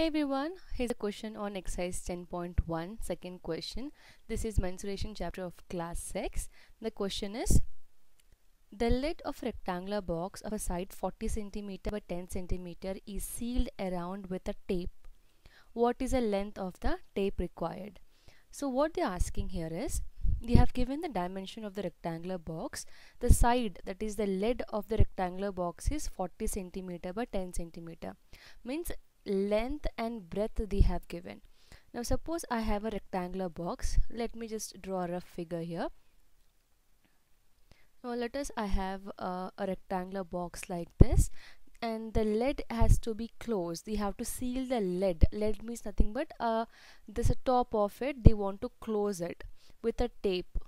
Hey everyone, here's a question on exercise 10.1, second question. This is mensuration chapter of class 6. The question is The lid of rectangular box of a side 40 cm by 10 cm is sealed around with a tape. What is the length of the tape required? So what they're asking here is they have given the dimension of the rectangular box the side that is the lid of the rectangular box is 40 centimeter by 10 centimeter means length and breadth they have given. Now suppose I have a rectangular box. Let me just draw a rough figure here. Now let us I have a, rectangular box like this and the lid has to be closed. They have to seal the lid. Lid means nothing but uh, this top of it. They want to close it with a tape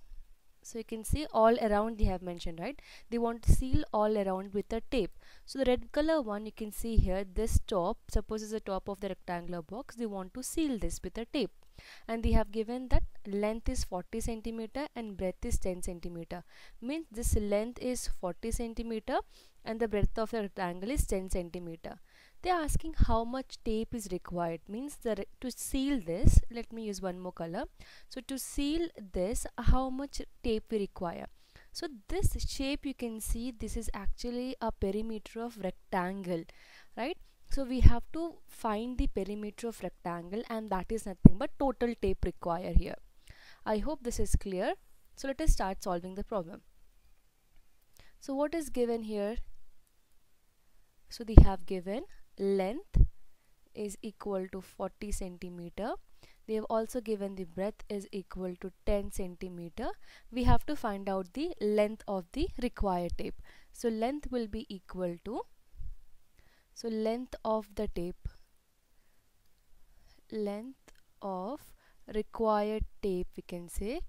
so you can see all around they have mentioned right? They want to seal all around with a tape. So the red color one you can see here this top suppose is the top of the rectangular box they want to seal this with a tape. And they have given that length is 40 centimeter and breadth is 10 centimeter. Means this length is 40 centimeter and the breadth of the rectangle is 10 centimeter they're asking how much tape is required. Means that to seal this let me use one more color. So to seal this how much tape we require. So this shape you can see this is actually a perimeter of rectangle right? So we have to find the perimeter of rectangle and that is nothing but total tape required here. I hope this is clear. So let us start solving the problem. So what is given here? So they have given length is equal to 40 centimeter. They have also given the breadth is equal to 10 centimeter. We have to find out the length of the required tape. So length will be equal to so length of the tape length of required tape we can say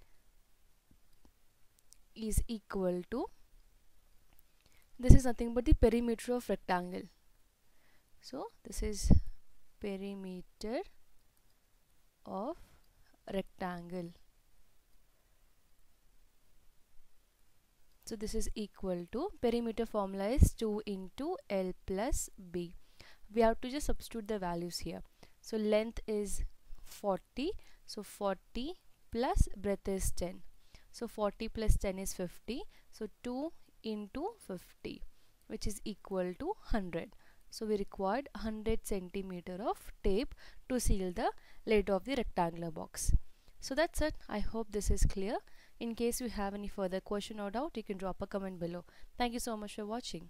is equal to this is nothing but the perimeter of rectangle so this is perimeter of rectangle. So this is equal to perimeter formula is 2 into L plus B. We have to just substitute the values here. So length is 40 so 40 plus breadth is 10 so 40 plus 10 is 50 so 2 into 50 which is equal to 100 so we required 100 centimeter of tape to seal the lid of the rectangular box. So that's it. I hope this is clear. In case you have any further question or doubt, you can drop a comment below. Thank you so much for watching.